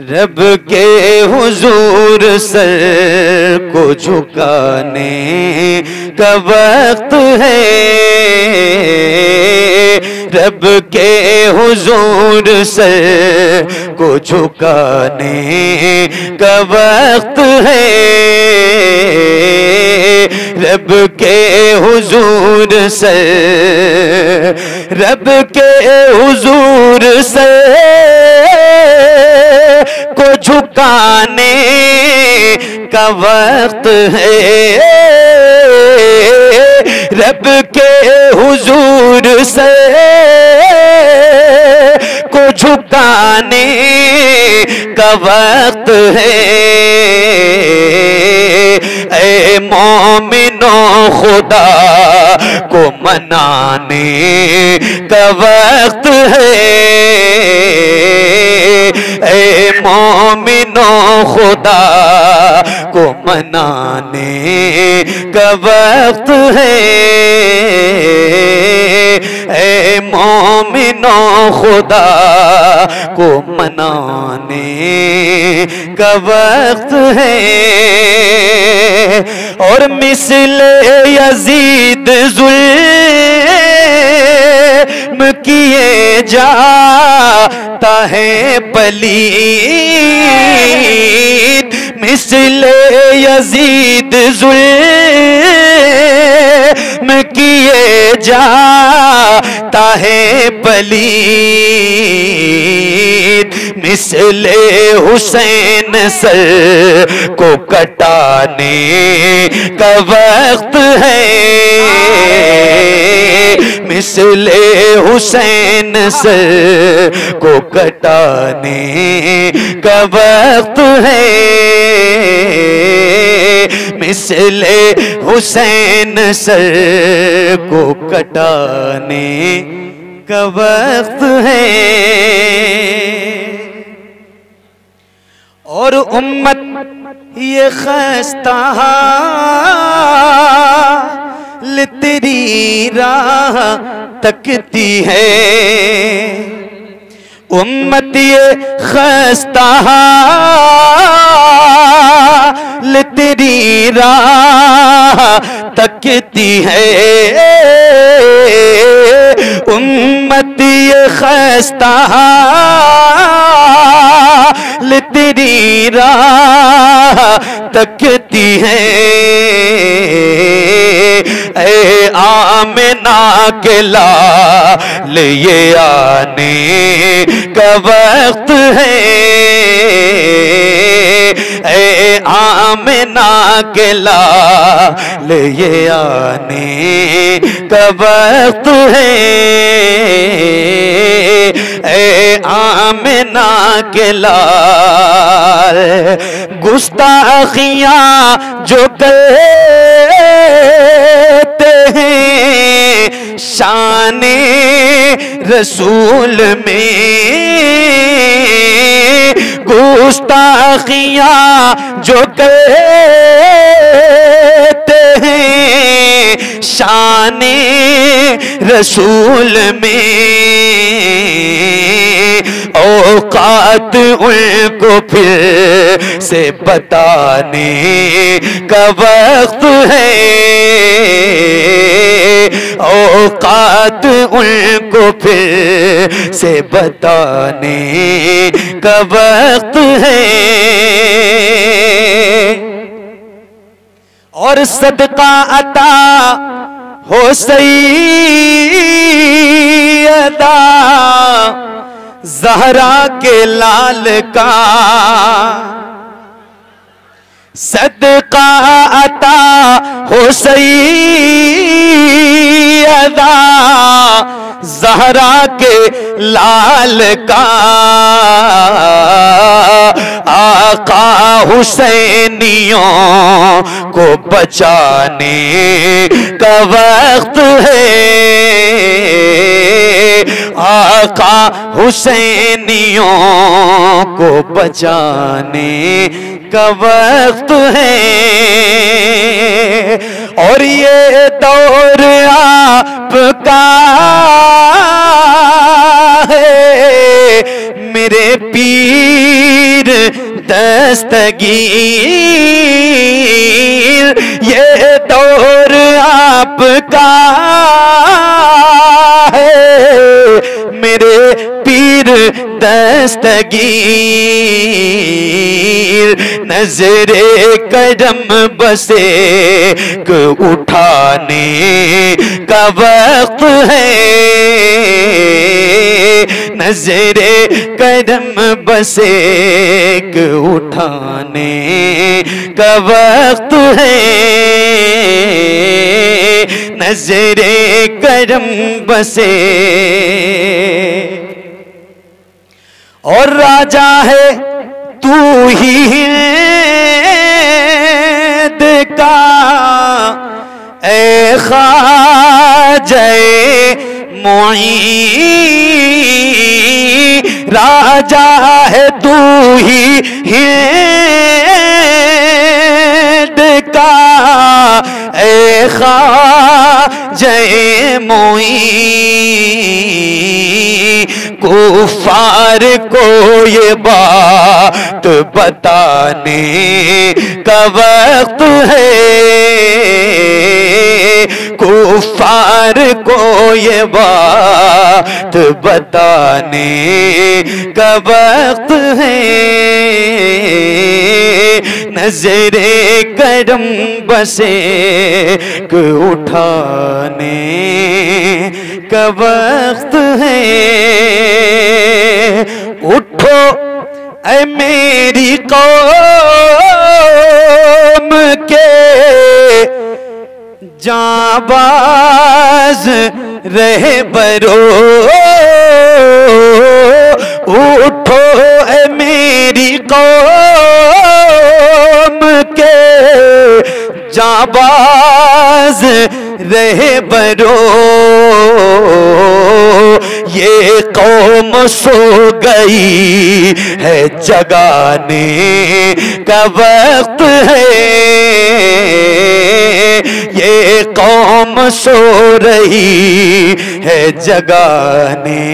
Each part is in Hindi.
रब के हुजूर सर को झुकाने का वक्त है। रब के हुजूर सर को झुकाने का वक्त है। रब के हुजूर सर, रब के हुजूर सर झुकाने का वक्त है। रब के हुजूर से को झुकाने का वक्त है। ए मोमिनो खुदा को मनाने का वक्त है। ए मोमिनो खुदा को मनाने का वक्त है। ए मोमिनो खुदा को मनाने का वक्त है। और मिसल यजीद जुल्म किए जाता है पलीत मिसल यजीद जुल्म किए जाता है पलीत मिसल हुसैन सर को कटाने का वक्त है। मिसले हुसैन सर को कटाने का वक्त है। मिसले हुसैन सर को कटाने का वक्त है। और उम्मत, ये खस्ता तेरी राह तकती है। उम्मत, ये खस्ता तेरी राह तकती है। उम्मत, ये खस्ता तेरी राह तकती है। ए आमना के लाल ये आने का वक्त है। ए आमना के लाल ये आने का वक्त है। ए आमना के लाल गुस्ताखियाँ जो करते हैं, शान रसूल में गुस्ताखियाँ जो करते हैं शान रसूल में। औकात उनको फिर से बताने का वक्त है। औकात उनको फिर से बताने का वक्त है। और सदका अता हो सही अदा, जहरा के लाल का। सदका अता हो सही जहरा के लाल का। आका हुसैनियों को बचाने का वक्त है। आका हुसैनियों को बचाने का वक्त है। और ये दौर आपका मेरे पीर दस्तगीर ये दौर आपका है। मेरे पीर दस्तगीर। नजरे करम बसे उठाने का वक्त है। नजरे करम बसे उठाने का वक्त है। नजरे करम बसे और राजा है तू ही देखा ए जय मोई राजा है तू ही का ए खाजय मोई कुफार को ये बात बताने का वक्त है। कुफार को ये बात बताने का वक्त है। नजरे करम बसे उठाने का वक्त है। उठो, ऐ मेरी कौम के जाबाज रहे बरो उठो, ऐ मेरी कौम के जाबाज रहे बरो ये कौम सो गई है जगाने का वक्त है। ये कौम सो रही है जगाने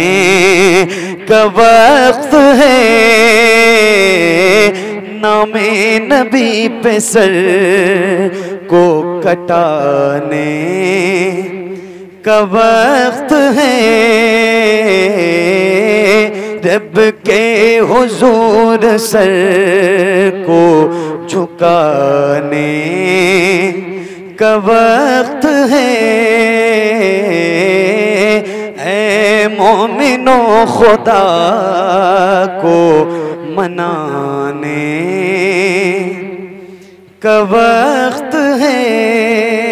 का वक्त है। नामे नबी पे सर को कटाने का वक्त है। रब के हुजूर सर को झुकाने का वक्त है। मोमिनो खुदा को मनाने का वक्त है।